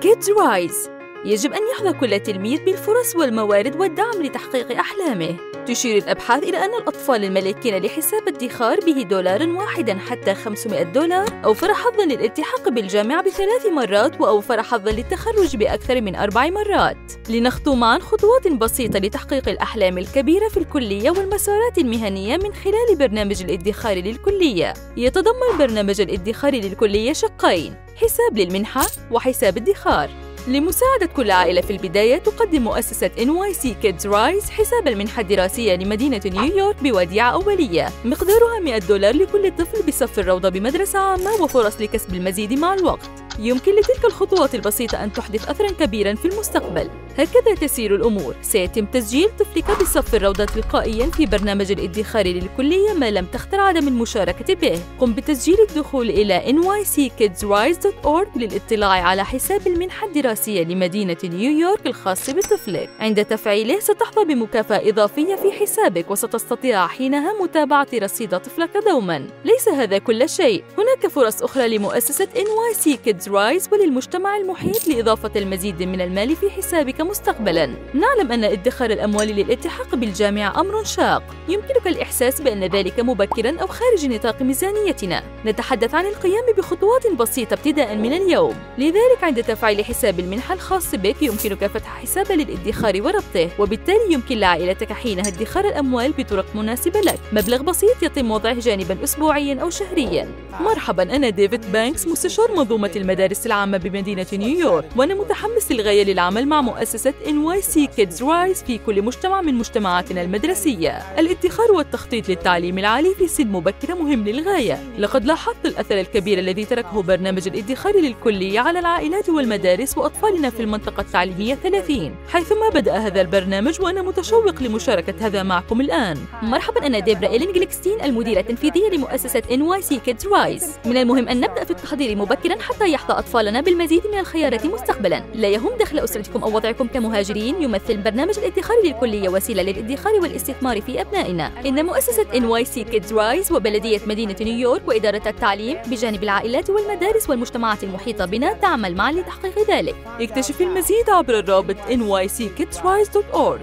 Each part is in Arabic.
كيدز رايز يجب أن يحظى كل تلميذ بالفرص والموارد والدعم لتحقيق أحلامه. تشير الأبحاث إلى أن الأطفال المالكين لحساب ادخار به دولار واحدا حتى 500 دولار أوفر حظا للالتحاق بالجامعة بثلاث مرات وأوفر حظا للتخرج بأكثر من أربع مرات. لنخطو معا خطوات بسيطة لتحقيق الأحلام الكبيرة في الكلية والمسارات المهنية من خلال برنامج الادخار للكلية. يتضمن برنامج الادخار للكلية شقين حساب للمنحة وحساب ادخار. لمساعدة كل عائلة في البداية تقدم مؤسسة NYC Kids Rise حساب المنحة الدراسية لمدينة نيويورك بوديعة أولية. مقدارها 100 دولار لكل طفل بصف الروضة بمدرسة عامة وفرص لكسب المزيد مع الوقت. يمكن لتلك الخطوات البسيطة أن تحدث أثراً كبيراً في المستقبل. هكذا تسير الأمور. سيتم تسجيل طفلك بصف الروضة تلقائياً في برنامج الإدخار للكلية ما لم تختر عدم المشاركة به. قم بتسجيل الدخول إلى nyckidsrise.org للاطلاع على حساب المنحة الدراسية لمدينة نيويورك الخاص بطفلك. عند تفعيله ستحظى بمكافأة إضافية في حسابك وستستطيع حينها متابعة رصيد طفلك دوماً. ليس هذا كل شيء. هناك فرص أخرى لمؤسسة NYC Kids Rise وللمجتمع المحيط لإضافة المزيد من المال في حسابك مستقبلاً. نعلم أن ادخار الأموال للالتحاق بالجامعة أمر شاق. يمكنك الإحساس بأن ذلك مبكراً أو خارج نطاق ميزانيتنا. نتحدث عن القيام بخطوات بسيطة ابتداء من اليوم. لذلك عند تفعيل حساب المنحة الخاص بك يمكنك فتح حساب للادخار وربطه. وبالتالي يمكن لعائلتك حينها ادخار الأموال بطرق مناسبة لك. مبلغ بسيط يتم وضعه جانباً أسبوعياً أو شهرياً. مرحباً أنا ديفيد بانكس مستشار منظومة المدارس العامة بمدينة نيويورك وأنا متحمس للغاية للعمل مع مؤسسة NYC Kids Rise في كل مجتمع من مجتمعاتنا المدرسية. الادخار والتخطيط للتعليم العالي في سن مبكرة مهم للغاية. لقد لاحظت الأثر الكبير الذي تركه برنامج الادخار للكلية على العائلات والمدارس وأطفالنا في المنطقة التعليمية 30 حيثما بدأ هذا البرنامج وأنا متشوق لمشاركة هذا معكم الآن. مرحبا أنا ديبرا إيلين جليكستين المديرة التنفيذية لمؤسسة NYC Kids Rise. من المهم أن نبدأ في التحضير مبكرا حتى يحظى أطفالنا بالمزيد من الخيارات مستقبلا. لا يهم دخل أسرتكم أو وضعكم كمهاجرين يمثل برنامج الادخار للكلية وسيلة للادخار والاستثمار في أبنائنا. إن مؤسسة NYC Kids Rise وبلدية مدينة نيويورك وإدارة التعليم بجانب العائلات والمدارس والمجتمعات المحيطة بنا تعمل معا لتحقيق ذلك. اكتشف المزيد عبر الرابط nyckidsrise.org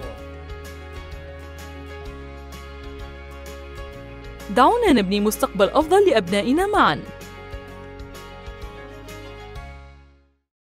دعونا نبني مستقبل أفضل لأبنائنا معاً.